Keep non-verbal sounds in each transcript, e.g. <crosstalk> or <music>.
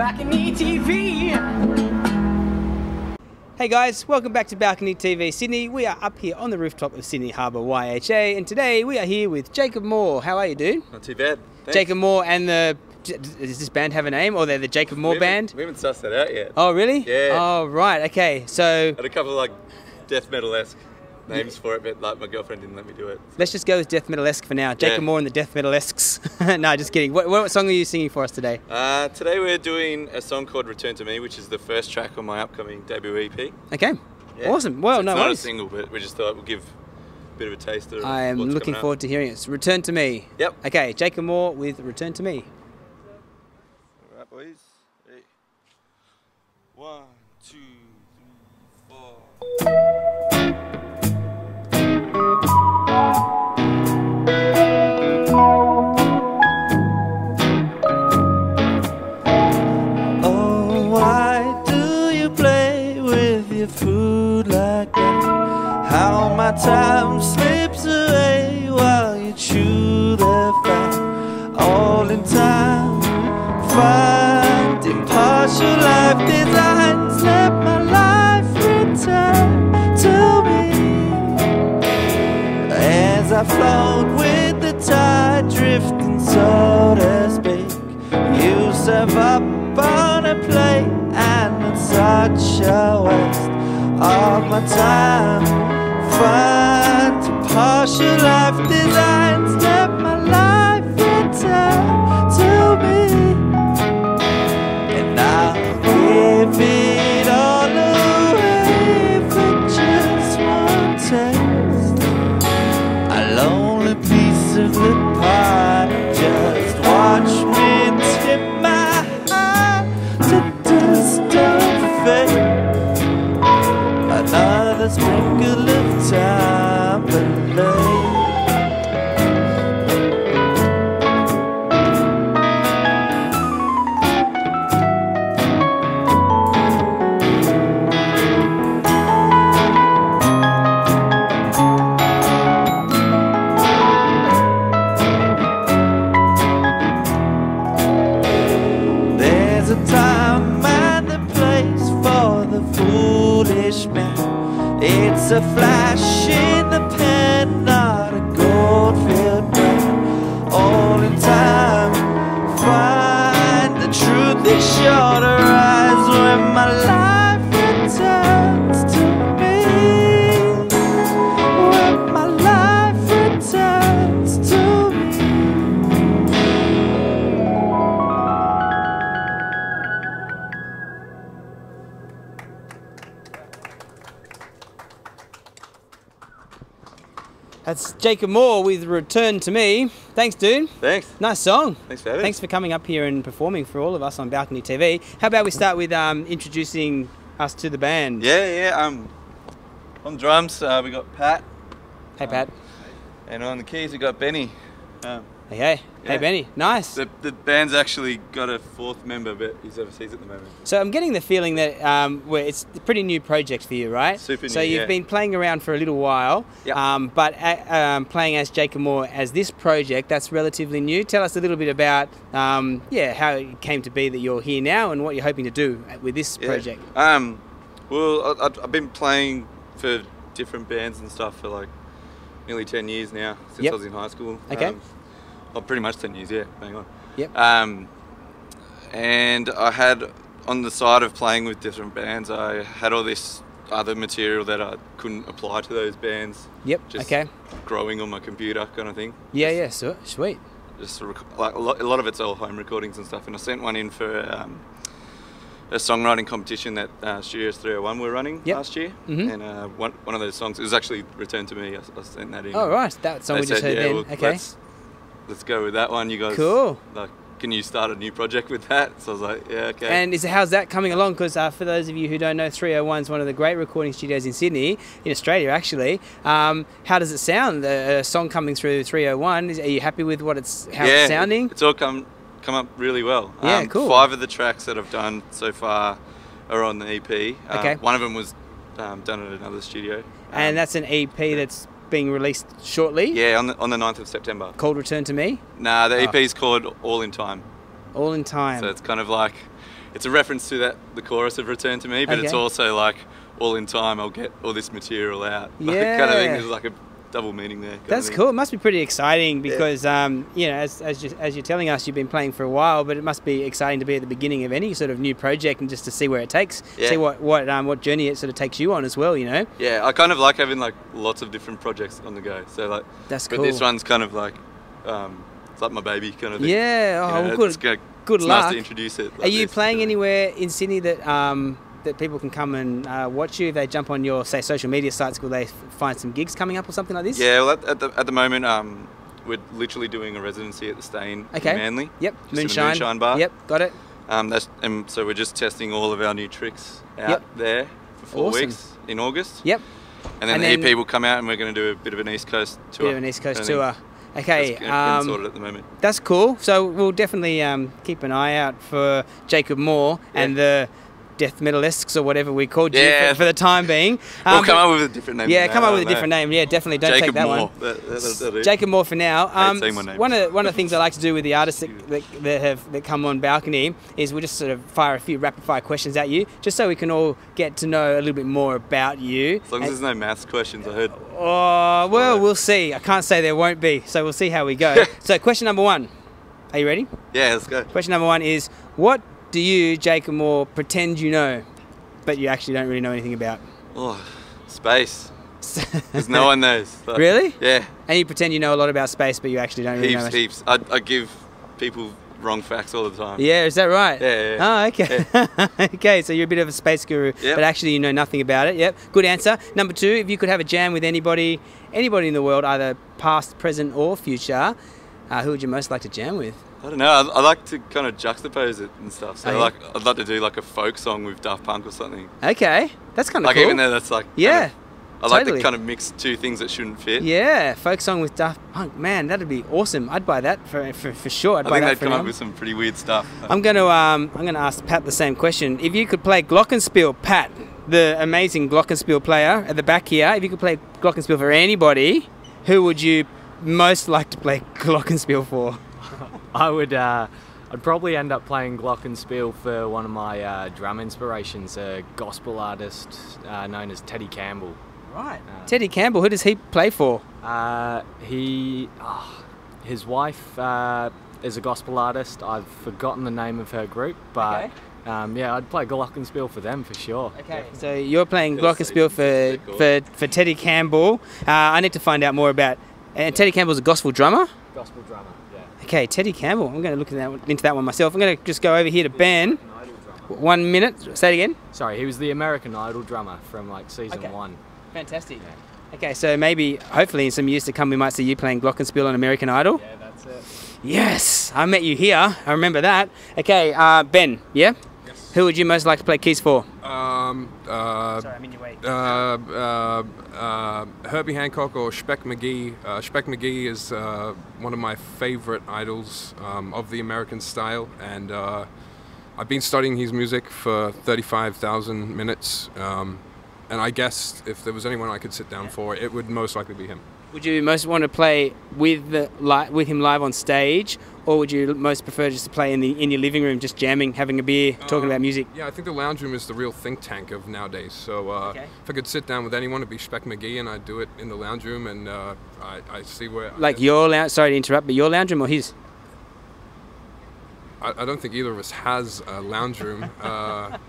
Balcony TV. Hey guys, welcome back to Balcony TV Sydney. We are up here on the rooftop of Sydney Harbour YHA, and today we are here with Jacob Moore. How are you, dude? Not too bad. Thanks. Jacob Moore and the. Does this band have a name, or they're the Jacob Moore we Band? We haven't sussed that out yet. Oh, really? Yeah. Oh, right. Okay. So Had a couple of like death metal esque names for it, but like my girlfriend didn't let me do it. let's just go with death metal esque for now. Jacob Yeah. Moore and the death metal esques. <laughs> no, just kidding. What, what song are you singing for us today? Uh, today we're doing a song called "Return to Me," which is the first track on my upcoming debut EP. Okay. Yeah. Awesome. Well, So no it's not worries. a single, but we just thought we'd give a bit of a taster. Of I am what's looking coming up. forward to hearing it. So Return to Me. Yep. Okay, Jacob Moore with Return to Me. All right, boys. Hey. One, two, three, four. Oh, food like that? How my time slips I float with the tide, drifting so to speak. You serve up on a plate, and it's such a waste of my time. Find partial life designs, let truth That's Jacob Moore with Return to Me. Thanks, dude. Thanks. Nice song. Thanks for having Thanks for coming up here and performing for all of us on Balcony TV. How about we start with um, introducing us to the band? Yeah, yeah. Um, on drums uh, we got Pat, Hey, Pat. and on the keys we got Benny. Um, Hey, hey. Hey, Benny. Nice. the, the band's actually got a fourth member, but he's overseas at the moment. So I'm getting the feeling that um, it's a pretty new project for you, right? Super new. So you've yeah. been playing around for a little while, Yep. um, but uh, um, playing as Jacob Moore as this project, that's relatively new. Tell us a little bit about, um, yeah, how it came to be that you're here now and what you're hoping to do with this Yeah. project. Um, well, I, I've- I've been playing for different bands and stuff for like nearly 10 years now, since Yep. I was in high school. Okay. Um, well, pretty much 10 years, yeah, hang on. Yep. Um, and I had, on the side of playing with different bands, I had all this other material that I couldn't apply to those bands. Yep. Just okay. growing on my computer kind of thing. Yeah. Yeah. So, sweet. Just rec- like a lot, a lot of it's all home recordings and stuff. And I sent one in for um, a songwriting competition that uh, Studios 301 were running Yep. last year. Mhm. And uh, one, one of those songs, it was actually Return to Me. I, I sent that in. Oh right, that song we just said, heard yeah, then. well, okay. Let's, let's go with that one. You guys. Cool. Like, can you start a new project with that? So I was like, yeah, okay. And is how's that coming along? Because uh, for those of you who don't know, 301 is one of the great recording studios in Sydney, in Australia actually. Um, how does it sound? The uh, song coming through 301. Is, are you happy with what it's how yeah, it's sounding? It's all come come up really well. Um, Yeah, cool. Five of the tracks that I've done so far are on the EP. Uh, Okay. One of them was um, done at another studio. and Um, that's an EP that's being released shortly. yeah, on the on the 9th of September. Called Return to Me. Nah, the Oh. EP is called All in Time. All in time. So it's kind of like it's a reference to that the chorus of Return to Me, but it's also like all in time I'll get all this material out. <laughs> Like, kind of thing. Yeah. Like a double meaning there. That's cool. It must be pretty exciting because, um, you know, as, as, you, as you're telling us, you've been playing for a while, but it must be exciting to be at the beginning of any sort of new project and just to see where it takes, Yeah. see what what um, what journey it sort of takes you on as well. You know, Yeah, I kind of like having like lots of different projects on the go. So like, that's cool. but this one's kind of like, um, it's like my baby kind of thing. yeah. Oh, You know, well, good. It's, good, it's luck. nice to introduce it. Are you this, playing anywhere in Sydney that um, that people can come and uh, watch you if they jump on your say social media sites? Will they find some gigs coming up or something like this? Yeah, well, at, at the at the moment, um, we're literally doing a residency at the Steyne Okay. in Manly. Yep. Just in a Moonshine. moonshine bar. Yep. Got it. Um, that's and so we're just testing all of our new tricks out Yep. there for four Awesome. weeks in August. Yep. And then And the then- EP will come out, and we're going to do a bit of an East Coast tour. Bit of an East Coast tour. Okay. That's um, sorted at the moment. That's cool. So we'll definitely um, keep an eye out for Jacob Moore and the Death Metalisks or whatever we called you Yeah. for, for the time being. <laughs> we'll Um, come but- up with a different name. yeah, come up with a different name. Yeah, definitely don't Jacob take that Moore. one. That, that, that'll. Jacob Moore for now. Um, saying my name. one of the, one of the things I like to do with the artists that, <laughs> that, that have that come on balcony is we'll just sort of fire a few rapid fire questions at you, just so we can all get to know a little bit more about you. As long as And- there's no maths questions, I heard. Oh, well, we'll see. I can't say there won't be, so we'll see how we go. <laughs> so, question number one. Are you ready? Yeah, let's go. Question number one is What do you, Jacob Moore, pretend you know, but you actually don't really know anything about? Oh, space. <laughs> Because no one knows. Really? Yeah, And you pretend you know a lot about space, but you actually don't really know heaps, much. heaps. I, I give people wrong facts all the time. Yeah, is that right? Yeah, yeah, Oh, okay. <laughs> okay, so you're a bit of a space guru, Yep. but actually you know nothing about it. Yep, good answer. Number two, if you could have a jam with anybody, anybody in the world, either past, present, or future, uh, who would you most like to jam with? I don't know. I, I like to kind of juxtapose it and stuff. So Oh, yeah? like, I'd like to do like a folk song with Daft Punk or something. Okay, that's kind of Like cool. even though that's like kind yeah, of- I like to kind of mix two things that shouldn't fit. yeah, folk song with Daft Punk. Man, that'd be awesome. I'd buy that for for, for sure. I'd I buy think that they'd come up with some pretty weird stuff. I'm gonna um, I'm gonna ask Pat the same question. If you could play Glockenspiel, Pat, the amazing Glockenspiel player at the back here, if you could play Glockenspiel for anybody, who would you most like to play <laughs> Glockenspiel for? I would. Uh, I'd probably end up playing Glockenspiel for one of my uh, drum inspirations, a gospel artist uh, known as Teddy Campbell. Right. Uh, Teddy Campbell, who does he play for? Uh, he, ah, his wife uh, is a gospel artist. I've forgotten the name of her group, but Okay. um, yeah, I'd play Glockenspiel for them for sure. Okay. So you're playing Glockenspiel for, for, for Teddy Campbell. Uh, I need to find out more about. And Teddy Campbell's a gospel drummer. Gospel drummer, yeah. Okay, Teddy Campbell. I'm going to look that, one- into that one myself. I'm going to just go over here to Ben. An Idol drummer. One minute. Say it again. Sorry, he was the American Idol drummer from like season Okay. one. Fantastic. Okay, so maybe, hopefully, in some years to come, we might see you playing Glockenspiel on American Idol. Yeah, that's it. Yes, I met you here. I remember that. Okay, uh, Ben. Yeah. Yes. Who would you most like to play keys for? Um, uh, Sorry, I'm in your way. uh, uh, uh, Herbie Hancock or Speck McGee. Uh, Speck McGee is uh, one of my favorite idols um, of the American style, and uh, I've been studying his music for 35,000 minutes. Um, and I guess if there was anyone I could sit down for, it would most likely be him. Would you most want to play with the li- with him live on stage, or would you most prefer just to play in the in your living room, just jamming, having a beer, talking Um, about music? Yeah, I think the lounge room is the real think tank of nowadays. So uh, Okay. if I could sit down with anyone, it'd be Speck McGee, and I'd do it in the lounge room, and uh, I, I see where. Like your lounge. Sorry to interrupt, but your lounge room or his? I, I don't think either of us has a lounge room. Uh, <laughs>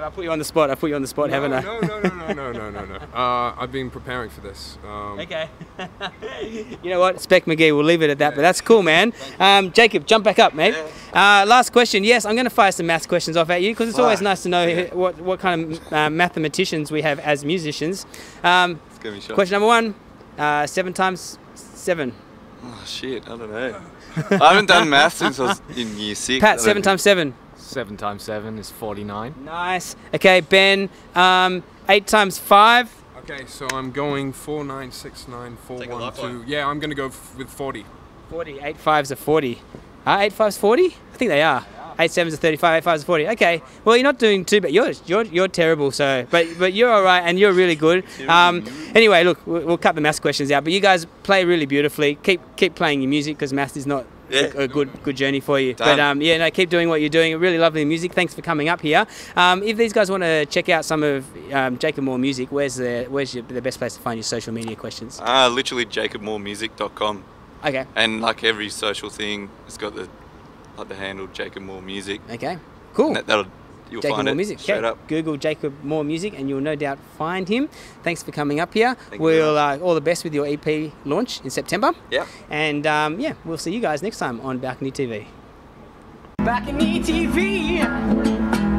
Have I put you on the spot? I put you on the spot, no, haven't I? no, no, no, no, no, no, no, no. <laughs> Uh, I've been preparing for this. Um, Okay. <laughs> you know what? Spec McGee, we'll leave it at that, but that's cool, man. Um, Jacob, jump back up, mate. Uh, last question. Yes, I'm going to fire some maths questions off at you because it's always nice to know who- what, what kind of uh, mathematicians we have as musicians. Um, It's gonna be shot. question number one uh, seven times seven. Oh shit, I don't know. I haven't done math since I was in year six. Pat, seven think- times seven. Seven times seven is forty-nine. Nice. Okay, Ben, um, eight times five. Okay, so I'm going four nine six nine four Take one two. Yeah, I'm gonna go f- with forty. 40. Eight fives are 40. Uh, eight fives 40? I think they are. Eight sevens are 35, eight fives are 40. Okay. Well, you're not doing too bad. You're, you're, you're terrible, so, but, but you're all right and you're really good. Um, anyway, look, we'll, we'll cut the math questions out, but you guys play really beautifully. Keep, keep playing your music because math is not Yeah. a, a good good journey for you. But um, yeah, no, keep doing what you're doing. Really lovely music. Thanks for coming up here. Um, if these guys want to check out some of um, Jacob Moore music, where's the where's your, the best place to find your social media questions? Uh, literally jacobmooremusic.com. Okay. And like every social thing, it's got the like the handle Jacob Moore Music. Okay. Cool. That, that'll you'll Jacob find Moore it Music. straight Okay. up. Google Jacob Moore Music, and you'll no doubt find him. Thanks for coming up here. Thank you we'll uh, all the best with your EP launch in September. Yep. And um, yeah, we'll see you guys next time on Balcony TV. Balcony TV.